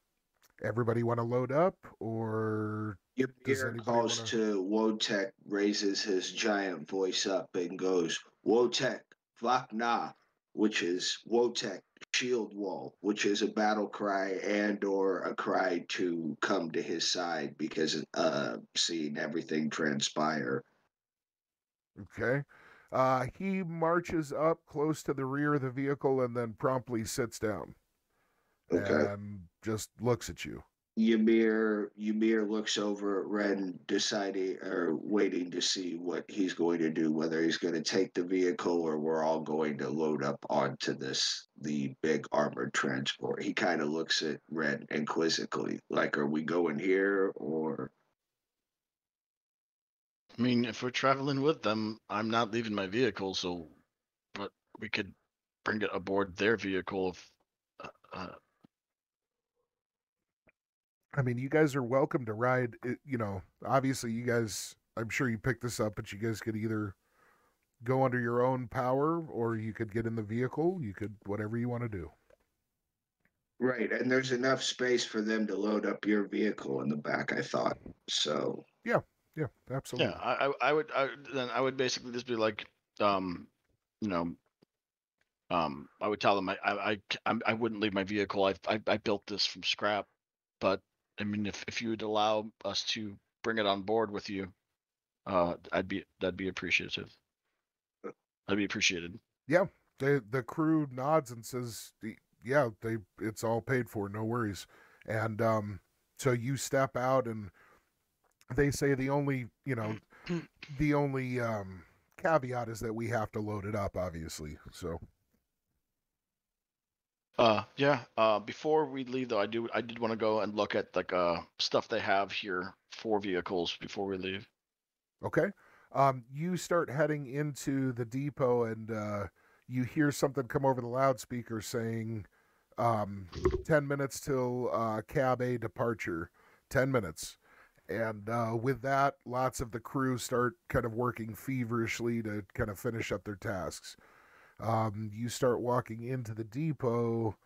everybody want to load up, or Does calls wanna- to Wotech, raises his giant voice up and goes, "Wotek, Wotech, Vakna, which is Wotech shield wall, which is a battle cry and or a cry to come to his side because uh seeing everything transpire. okay? Uh, he marches up close to the rear of the vehicle and then promptly sits down Okay. and just looks at you. Ymir Ymir looks over at Ren, deciding or waiting to see what he's going to do, whether he's going to take the vehicle or we're all going to load up onto this the big armored transport. He kind of looks at Ren inquisitively, like, "Are we going here or?" I mean, if we're traveling with them, I'm not leaving my vehicle, so but we could bring it aboard their vehicle if uh, uh, I mean, you guys are welcome to ride. It, you know, obviously, you guys. I'm sure you picked this up, but you guys could either go under your own power, or you could get in the vehicle. You could whatever you want to do. Right, and there's enough space for them to load up your vehicle in the back. I thought so. Yeah, yeah, absolutely. yeah, I, I I would I, then I would basically just be like, um, you know, um, I would tell them I I I, I wouldn't leave my vehicle. I, I I built this from scrap, but I mean, if if you would allow us to bring it on board with you, uh, I'd be that'd be appreciative. I'd be appreciated. Yeah, the the crew nods and says, "Yeah, they it's all paid for, no worries." And um, so you step out, and they say the only you know the only um, caveat is that we have to load it up, obviously. So Uh, yeah. Uh, before we leave though, I do I did want to go and look at like uh stuff they have here for vehicles before we leave. okay, um, you start heading into the depot, and uh, you hear something come over the loudspeaker saying, um, 10 minutes till uh, cab A departure. 10 minutes." And uh, with that, lots of the crew start kind of working feverishly to kind of finish up their tasks. Um, you start walking into the depot.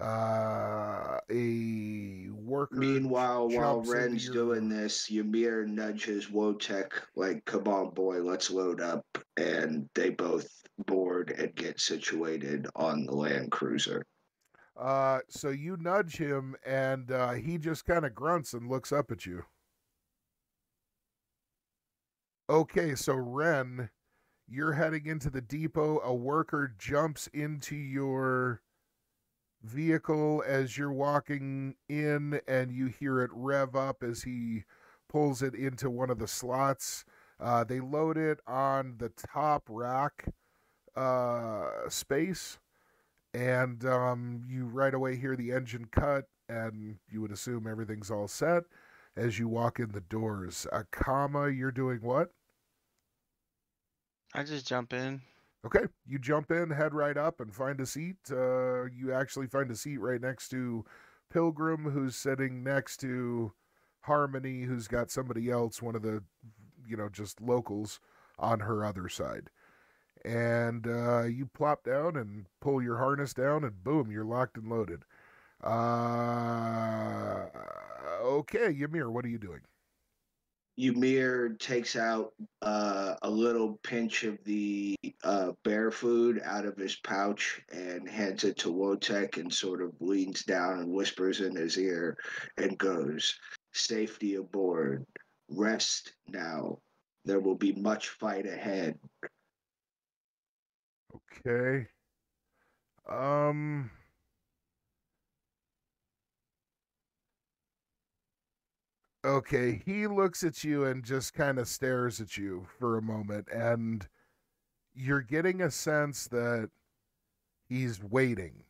Uh, a worker. Meanwhile, while Ren's your- doing this, Ymir nudges Wotek like, "Come on, boy, let's load up." And they both board and get situated on the Land Cruiser. Uh, so you nudge him, and uh, he just kind of grunts and looks up at you. Okay, so Ren, you're heading into the depot. A worker jumps into your vehicle as you're walking in, and you hear it rev up as he pulls it into one of the slots. Uh, they load it on the top rack uh, space and um, you right away hear the engine cut, and you would assume everything's all set as you walk in the doors. Akama, you're doing what? I just jump in. Okay, you jump in, head right up, and find a seat. Uh, you actually find a seat right next to Pilgrim, who's sitting next to Harmony, who's got somebody else, one of the, you know, just locals on her other side. And uh, you plop down and pull your harness down, and boom, you're locked and loaded. Uh, okay, Ymir, what are you doing? Ymir takes out uh, a little pinch of the uh, bear food out of his pouch and hands it to Wotek and sort of leans down and whispers in his ear and goes, Safety aboard. Rest now. There will be much fight ahead. Okay. Um. Okay, he looks at you and just kind of stares at you for a moment, and you're getting a sense that he's waiting.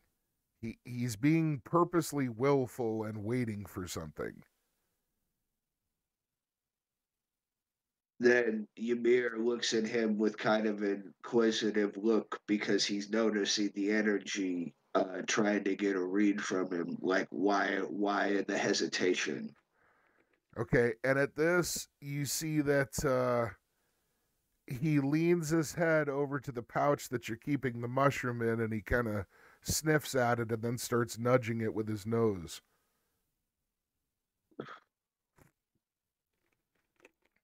He he's being purposely willful and waiting for something. Then Ymir looks at him with kind of an inquisitive look because he's noticing the energy uh, trying to get a read from him. Like, why, why the hesitation? Okay, and at this, you see that uh, he leans his head over to the pouch that you're keeping the mushroom in, and he kind of sniffs at it and then starts nudging it with his nose.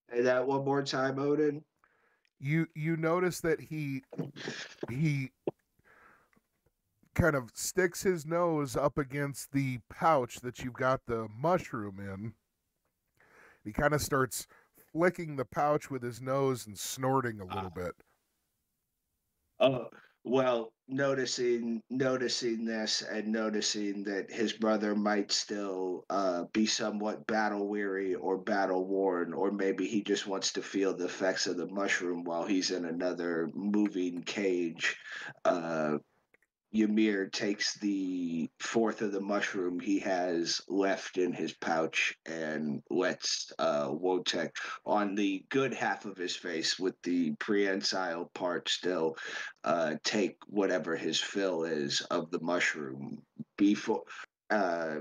Say that one more time, Odin. You you notice that he he kind of sticks his nose up against the pouch that you've got the mushroom in. He kind of starts flicking the pouch with his nose and snorting a little bit. Oh, well, noticing noticing this and noticing that his brother might still uh, be somewhat battle weary or battle worn, or maybe he just wants to feel the effects of the mushroom while he's in another moving cage. Uh, Ymir takes the fourth of the mushroom he has left in his pouch and lets uh, Wotek on the good half of his face with the prehensile part still uh, take whatever his fill is of the mushroom before. Uh,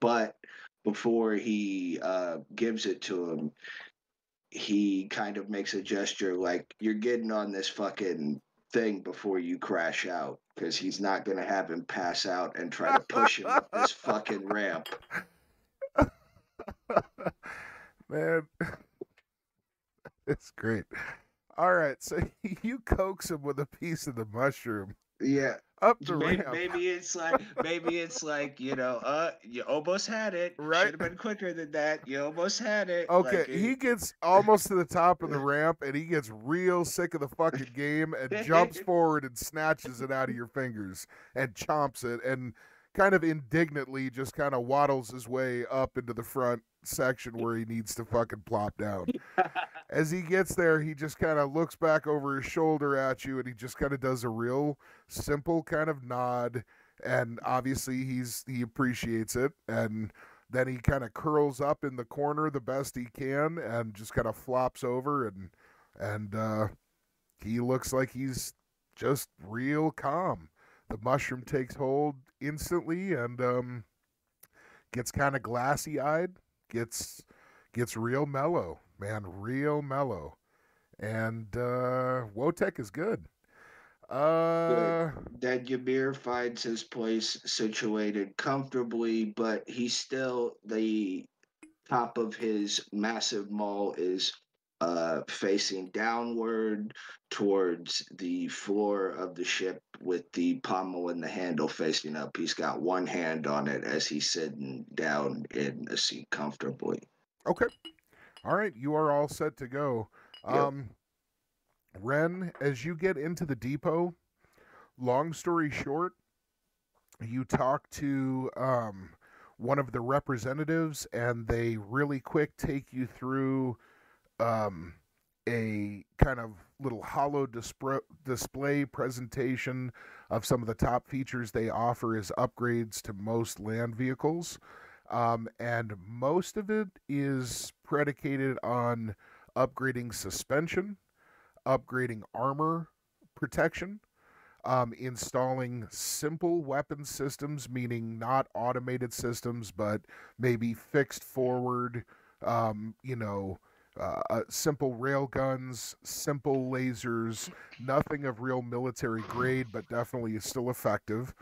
but before he uh, gives it to him, he kind of makes a gesture like, You're getting on this fucking thing before you crash out because he's not going to have him pass out and try to push him up this fucking ramp. Man, it's great. All right, so you coax him with a piece of the mushroom Yeah, up the maybe, ramp. maybe it's like maybe it's like you know, uh, you almost had it. Right. Should have been quicker than that. You almost had it. Okay, Like, he gets almost to the top of the ramp and he gets real sick of the fucking game and jumps forward and snatches it out of your fingers and chomps it and kind of indignantly just kind of waddles his way up into the front section where he needs to fucking plop down. As he gets there, he just kind of looks back over his shoulder at you and he just kind of does a real simple kind of nod and obviously he's he appreciates it and then he kind of curls up in the corner the best he can and just kind of flops over and and uh he looks like he's just real calm the mushroom takes hold instantly and um gets kind of glassy eyed gets gets real mellow man real mellow. And uh wotek is good. Uh that Ymir finds his place situated comfortably, but he's still the top of his massive maul is uh, facing downward towards the floor of the ship with the pommel and the handle facing up. He's got one hand on it as he's sitting down in a seat comfortably. Okay. All right, you are all set to go. Yep. Um Ren, as you get into the depot, long story short, you talk to um one of the representatives and they really quick take you through um a kind of little hollow dispro- display presentation of some of the top features they offer as upgrades to most land vehicles. Um, and most of it is predicated on upgrading suspension, upgrading armor protection, um, installing simple weapon systems, meaning not automated systems, but maybe fixed forward, um, you know, uh, uh, simple rail guns, simple lasers, nothing of real military grade, but definitely is still effective.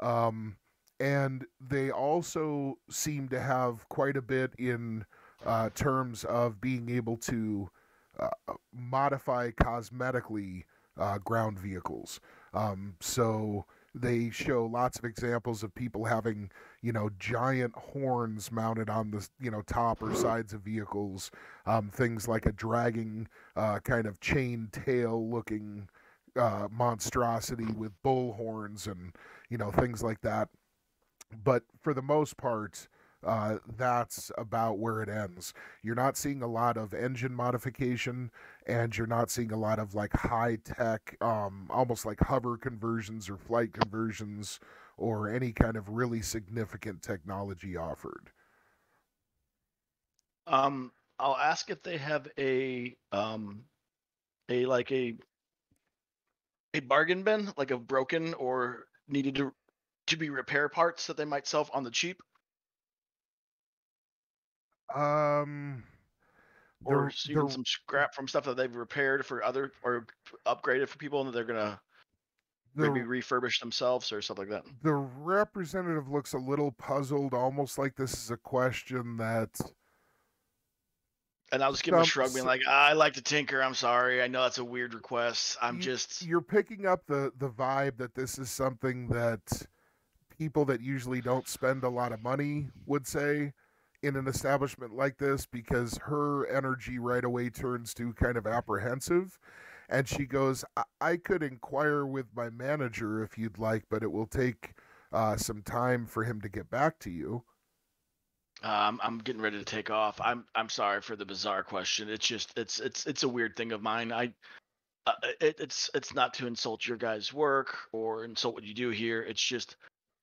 Um, and they also seem to have quite a bit in uh, terms of being able to uh, modify cosmetically uh, ground vehicles. Um, so they show lots of examples of people having, you know, giant horns mounted on the, you know, top or sides of vehicles. Um, things like a dragging uh, kind of chain tail looking uh, monstrosity with bull horns and, you know, things like that. But for the most part, uh, that's about where it ends. You're not seeing a lot of engine modification, and you're not seeing a lot of like high tech, um, almost like hover conversions or flight conversions, or any kind of really significant technology offered. Um, I'll ask if they have a um, a like a a bargain bin, like a broken or needed to to be repair parts that they might sell on the cheap, Um, or the- s- even the- some scrap from stuff that they've repaired for other or upgraded for people, and that they're gonna the, maybe refurbish themselves or stuff like that. the representative looks a little puzzled, almost like this is a question that And I'll just give them a shrug, being like, "I like to tinker. I'm sorry. I know that's a weird request. I'm you- just." you're picking up the the vibe that this is something that people that usually don't spend a lot of money would say in an establishment like this because her energy right away turns to kind of apprehensive And she goes, I, I could inquire with my manager if you'd like, but it will take uh, some time for him to get back to you. Um, I'm getting ready to take off. I'm I'm sorry for the bizarre question. It's just it's it's it's a weird thing of mine. I uh, it, it's it's not to insult your guys' work or insult what you do here. It's just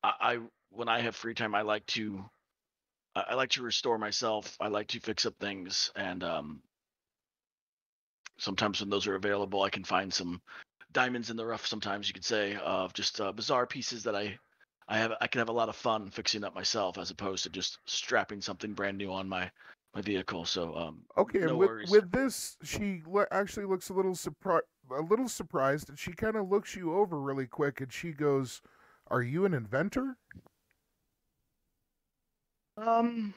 I, I when I have free time, I like to I, I like to restore myself. I like to fix up things, and um, sometimes when those are available, I can find some diamonds in the rough. Sometimes you could say of just uh, bizarre pieces that I I have I can have a lot of fun fixing up myself as opposed to just strapping something brand new on my my vehicle. So um, Okay, no with, worries. with this, she actually looks a little surprised, a little surprised, and she kind of looks you over really quick, and she goes, "Are you an inventor?" Um,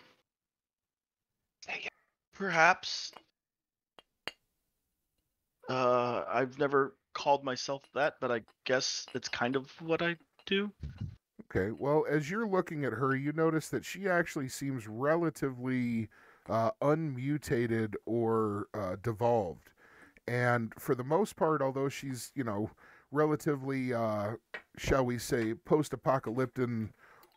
perhaps. Uh, I've never called myself that, but I guess it's kind of what I do. Okay, well, as you're looking at her, you notice that she actually seems relatively uh, unmutated or uh, devolved. And for the most part, although she's, you know, relatively, uh, shall we say, post apocalyptic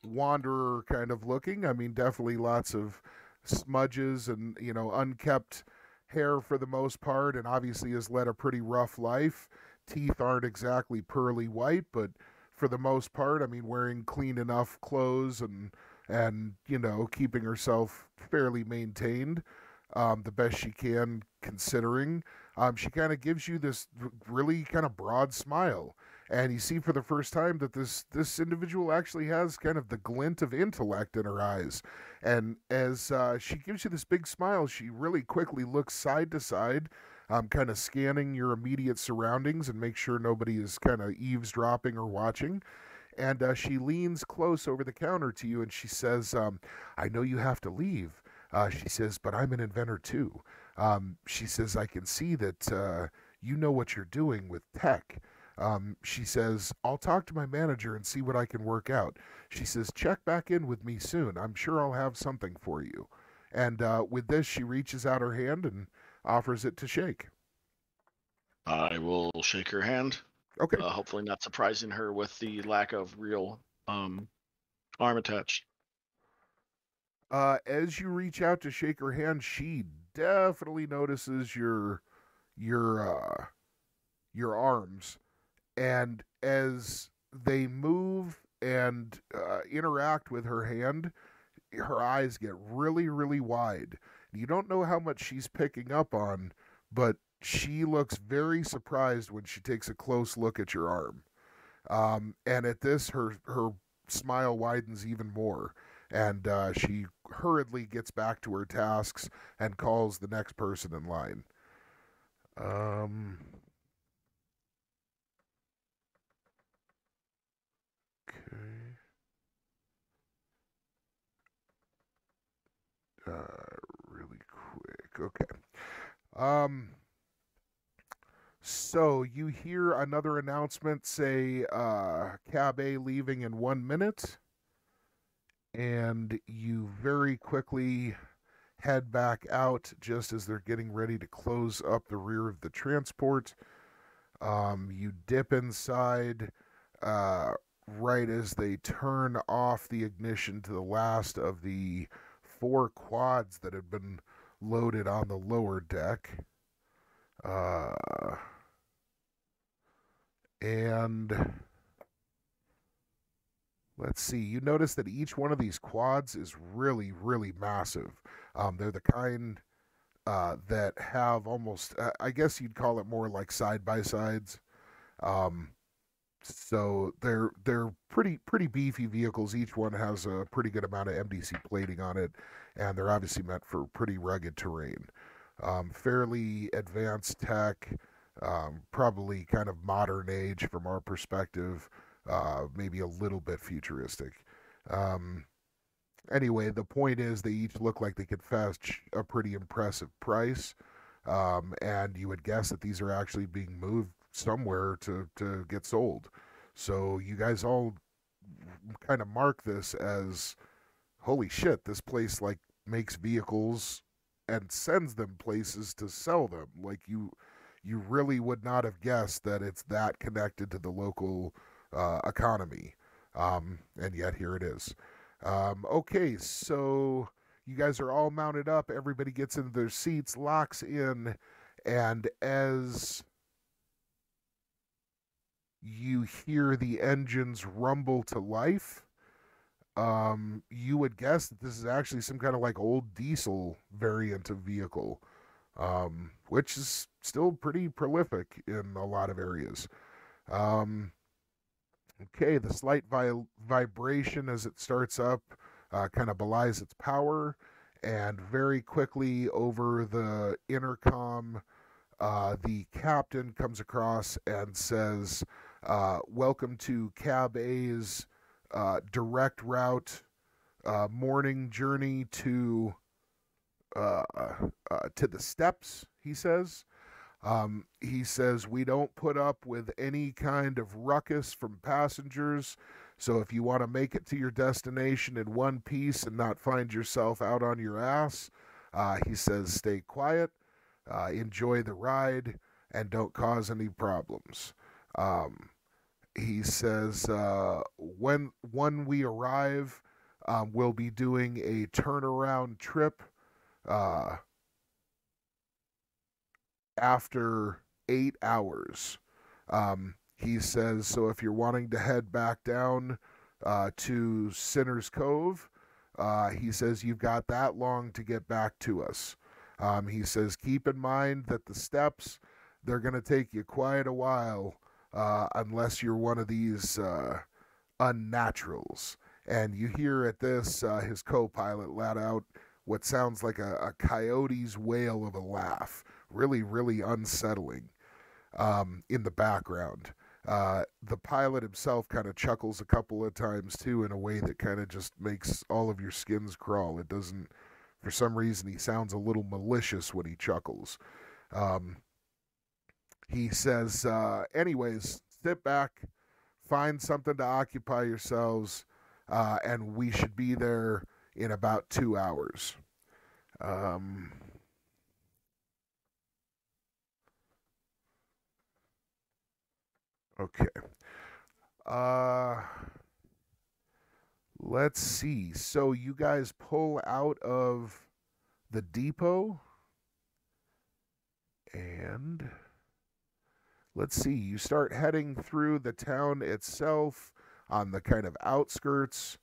wanderer kind of looking, I mean, definitely lots of smudges and, you know, unkept hair for the most part, and obviously has led a pretty rough life. Teeth aren't exactly pearly white, but for the most part. I mean, wearing clean enough clothes and and you know keeping herself fairly maintained, um, the best she can considering. Um, she kind of gives you this really kind of broad smile, and you see for the first time that this this individual actually has kind of the glint of intellect in her eyes. And as uh, she gives you this big smile, she really quickly looks side to side um, kind of scanning your immediate surroundings and make sure nobody is kind of eavesdropping or watching. And uh, she leans close over the counter to you and she says, um, I know you have to leave. Uh, she says, but I'm an inventor too. Um, she says, I can see that uh, you know what you're doing with tech. Um, she says, I'll talk to my manager and see what I can work out. She says, check back in with me soon. I'm sure I'll have something for you. And uh, with this, she reaches out her hand and offers it to shake. I will shake her hand. Okay. Uh, hopefully, not surprising her with the lack of real um, arm attached. Uh, as you reach out to shake her hand, she definitely notices your your uh, your arms, and as they move and uh, interact with her hand, her eyes get really, really wide. You don't know how much she's picking up on, but she looks very surprised when she takes a close look at your arm. Um, and at this, her her smile widens even more, and uh, she hurriedly gets back to her tasks and calls the next person in line. Um. Really quick. Okay. Um. So you hear another announcement say uh, Cab A leaving in one minute, and you very quickly head back out just as they're getting ready to close up the rear of the transport. Um, you dip inside uh, right as they turn off the ignition to the last of the four quads that had been loaded on the lower deck. Uh, and let's see, you notice that each one of these quads is really, really massive. Um, they're the kind uh, that have almost, I guess you'd call it more like side by sides. Um, so they're they're pretty pretty beefy vehicles. Each one has a pretty good amount of MDC plating on it, and they're obviously meant for pretty rugged terrain. Um, fairly advanced tech, um, probably kind of modern age from our perspective, uh, maybe a little bit futuristic. Um, anyway, the point is they each look like they could fetch a pretty impressive price, um, and you would guess that these are actually being moved somewhere to to get sold. So you guys all kind of mark this as holy shit, this place like makes vehicles and sends them places to sell them. Like you you really would not have guessed that it's that connected to the local uh, economy. Um, and yet here it is. Um, okay, so you guys are all mounted up. Everybody gets into their seats, locks in, and as you hear the engines rumble to life, um, you would guess that this is actually some kind of like old diesel variant of vehicle, um, which is still pretty prolific in a lot of areas. Um, okay, the slight vi- vibration as it starts up uh, kind of belies its power, and very quickly over the intercom, uh, the captain comes across and says, uh, "Welcome to Cab A's uh, direct route uh, morning journey to uh, uh, to the steps." He says. Um, he says we don't put up with any kind of ruckus from passengers. So if you want to make it to your destination in one piece and not find yourself out on your ass, uh, he says stay quiet, uh, enjoy the ride, and don't cause any problems. Um, he says uh, when when we arrive, um, we'll be doing a turnaround trip uh, after eight hours. Um, he says so. If you're wanting to head back down uh, to Sinner's Cove, uh, he says you've got that long to get back to us. Um, he says keep in mind that the steps they're going to take you quite a while uh, unless you're one of these uh, unnaturals. And you hear at this, uh, his co pilot let out what sounds like a, a, coyote's wail of a laugh, really, really unsettling um, in the background. Uh, the pilot himself kind of chuckles a couple of times too in a way that kind of just makes all of your skins crawl. It doesn't, for some reason, he sounds a little malicious when he chuckles. Um, he says, uh, anyways, sit back, find something to occupy yourselves, uh, and we should be there in about two hours. Um, okay. Uh, let's see. So you guys pull out of the depot and let's see, you start heading through the town itself on the kind of outskirts.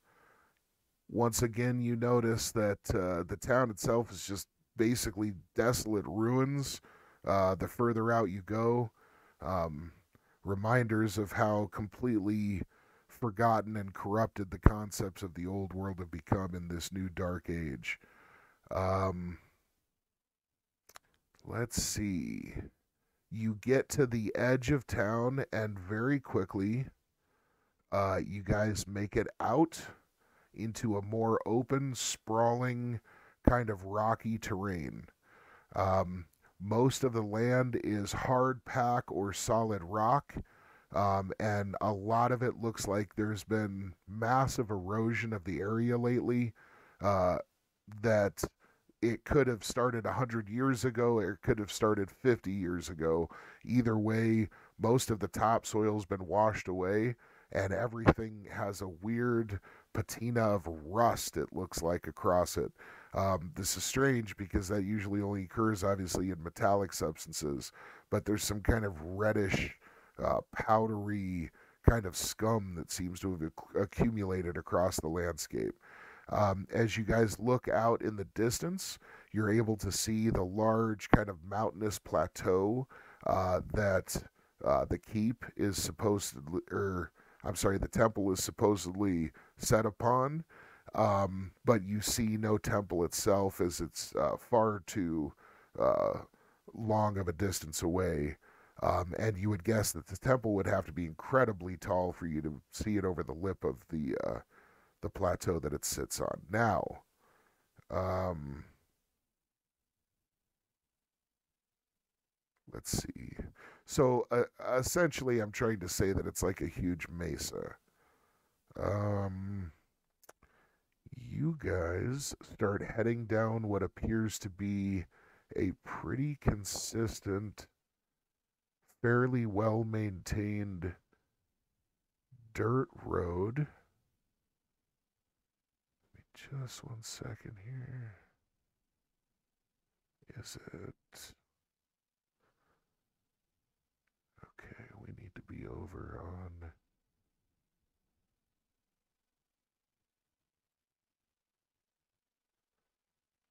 Once again, you notice that uh, the town itself is just basically desolate ruins. Uh, the further out you go, um, reminders of how completely forgotten and corrupted the concepts of the old world have become in this new dark age. Um, let's see you get to the edge of town and very quickly uh, you guys make it out into a more open sprawling kind of rocky terrain. Um, most of the land is hard pack or solid rock um, and a lot of it looks like there's been massive erosion of the area lately uh, that it could have started 100 years ago or it could have started 50 years ago. Either way most of the topsoil's been washed away and everything has a weird patina of rust it looks like across it. Um, this is strange because that usually only occurs obviously in metallic substances but there's some kind of reddish uh, powdery kind of scum that seems to have accumulated across the landscape um, as you guys look out in the distance, you're able to see the large kind of mountainous plateau uh, that uh, the keep is supposed to, or I'm sorry, the temple is supposedly set upon. Um, but you see no temple itself as it's uh, far too uh, long of a distance away. Um, and you would guess that the temple would have to be incredibly tall for you to see it over the lip of the uh, the plateau that it sits on. Now, um, let's see. So uh, essentially, I'm trying to say that it's like a huge mesa. Um, you guys start heading down what appears to be a pretty consistent fairly well maintained dirt road. Just one second here. Is it? Okay, we need to be over on.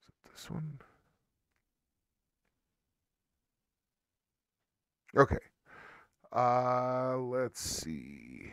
Is it this one? Okay. Uh, let's see.